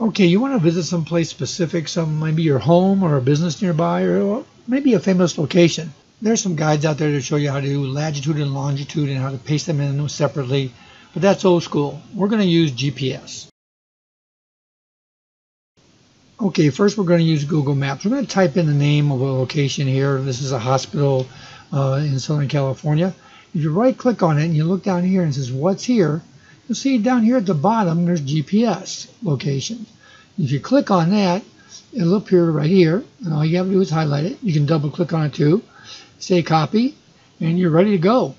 Okay, you want to visit some place specific, some maybe your home or a business nearby, or maybe a famous location. There's some guides out there to show you how to do latitude and longitude and how to paste them in separately, but that's old school. We're going to use GPS. Okay, first we're going to use Google Maps. We're going to type in the name of a location here. This is a hospital uh, in Southern California. If you right click on it and you look down here and it says what's here, you'll see down here at the bottom there's GPS location. If you click on that, it'll appear right here, and all you have to do is highlight it. You can double click on it too, say copy, and you're ready to go.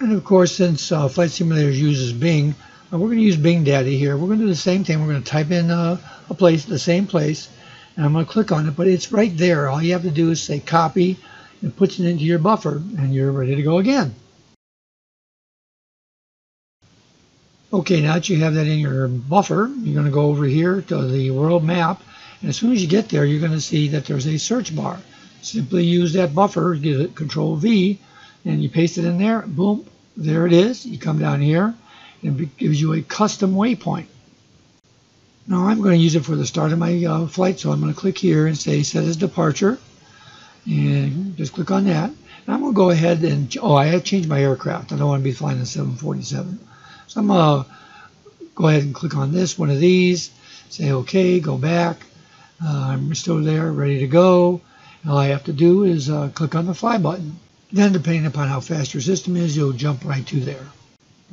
And of course, since uh, Flight Simulator uses Bing, uh, we're going to use Bing Daddy here. We're going to do the same thing. We're going to type in uh, a place, the same place, and I'm going to click on it, but it's right there. All you have to do is say copy, and puts it into your buffer, and you're ready to go again. Okay, now that you have that in your buffer, you're going to go over here to the world map, and as soon as you get there, you're going to see that there's a search bar. Simply use that buffer, give it Control V, and you paste it in there, boom, there it is. You come down here, and it gives you a custom waypoint. Now I'm going to use it for the start of my uh, flight, so I'm going to click here and say set as departure, and just click on that. And I'm going to go ahead and, oh, I have changed my aircraft. I don't want to be flying the 747. So I'm going to go ahead and click on this, one of these, say OK, go back. Uh, I'm still there, ready to go. All I have to do is uh, click on the fly button. Then, depending upon how fast your system is, you'll jump right to there.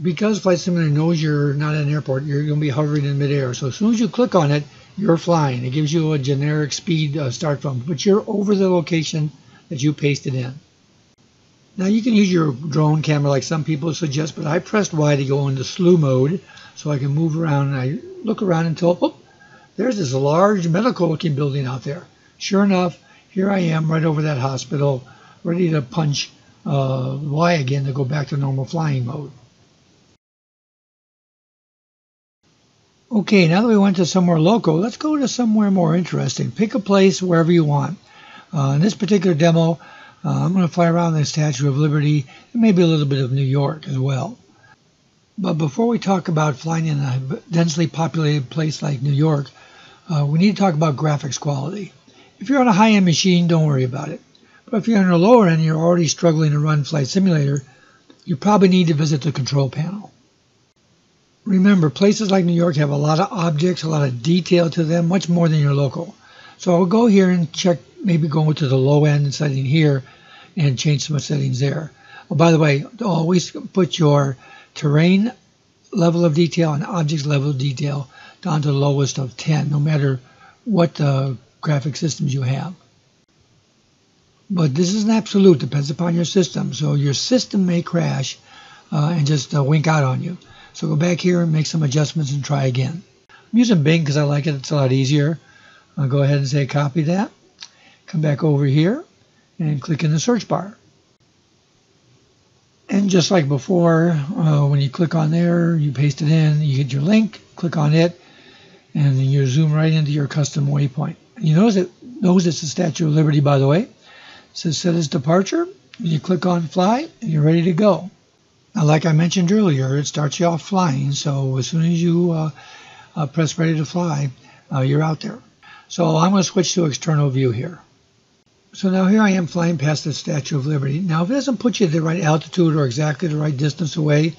Because Flight Simulator knows you're not at an airport, you're going to be hovering in midair. So as soon as you click on it, you're flying. It gives you a generic speed uh, start from, but you're over the location that you pasted in. Now you can use your drone camera like some people suggest, but I pressed Y to go into slew mode so I can move around and I look around until, oh, there's this large medical looking building out there. Sure enough, here I am right over that hospital, ready to punch uh, Y again to go back to normal flying mode. Okay, now that we went to somewhere local, let's go to somewhere more interesting. Pick a place wherever you want. Uh, in this particular demo, uh, I'm going to fly around the Statue of Liberty and maybe a little bit of New York as well. But before we talk about flying in a densely populated place like New York, uh, we need to talk about graphics quality. If you're on a high-end machine, don't worry about it. But if you're on a lower end and you're already struggling to run Flight Simulator, you probably need to visit the control panel. Remember, places like New York have a lot of objects, a lot of detail to them, much more than your local. So I'll go here and check, maybe go to the low end setting here and change some settings there. Oh, by the way, always put your terrain level of detail and objects level of detail down to the lowest of 10, no matter what uh, graphic systems you have. But this is an absolute, depends upon your system. So your system may crash uh, and just uh, wink out on you. So go back here and make some adjustments and try again. I'm using Bing because I like it. It's a lot easier. I'll go ahead and say copy that. Come back over here and click in the search bar. And just like before, uh, when you click on there, you paste it in, you get your link, click on it, and then you zoom right into your custom waypoint. You notice it knows it's the Statue of Liberty, by the way. It says set as departure. You click on fly, and you're ready to go. Now, like I mentioned earlier, it starts you off flying. So as soon as you uh, uh, press ready to fly, uh, you're out there. So I'm going to switch to external view here. So now here I am flying past the Statue of Liberty. Now if it doesn't put you at the right altitude or exactly the right distance away,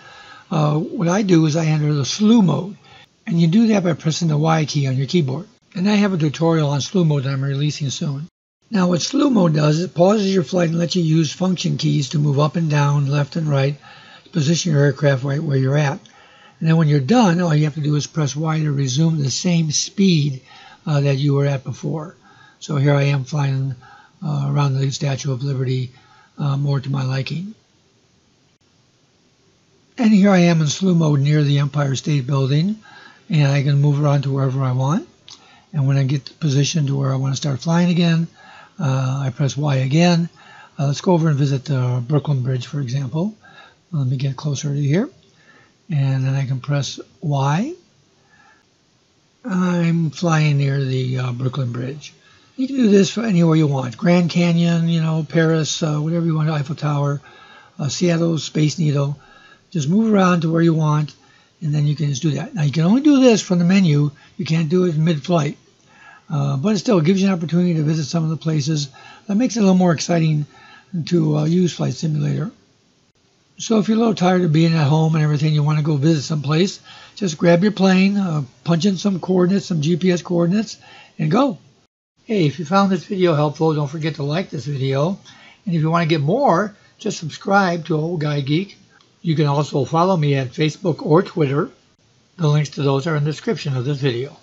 uh, what I do is I enter the slew mode. And you do that by pressing the Y key on your keyboard. And I have a tutorial on slew mode that I'm releasing soon. Now what slew mode does is it pauses your flight and lets you use function keys to move up and down, left and right, position your aircraft right where you're at. And then when you're done, all you have to do is press Y to resume the same speed uh, that you were at before. So here I am flying around the Statue of Liberty uh, more to my liking. And here I am in slew mode near the Empire State Building, and I can move around to wherever I want. And when I get positioned to where I want to start flying again, uh, I press Y again. Uh, let's go over and visit the Brooklyn Bridge, for example. Let me get closer to here. And then I can press Y I'm flying near the uh, Brooklyn Bridge. You can do this for anywhere you want. Grand Canyon, you know, Paris, uh, whatever you want, Eiffel Tower, uh, Seattle, Space Needle. Just move around to where you want and then you can just do that. Now you can only do this from the menu. You can't do it mid-flight. Uh, but it still gives you an opportunity to visit some of the places. That makes it a little more exciting to uh, use Flight Simulator. So if you're a little tired of being at home and everything, you want to go visit some place, just grab your plane, uh, punch in some coordinates, some GPS coordinates, and go. Hey, if you found this video helpful, don't forget to like this video. And if you want to get more, just subscribe to Old Guy Geek. You can also follow me at Facebook or Twitter. The links to those are in the description of this video.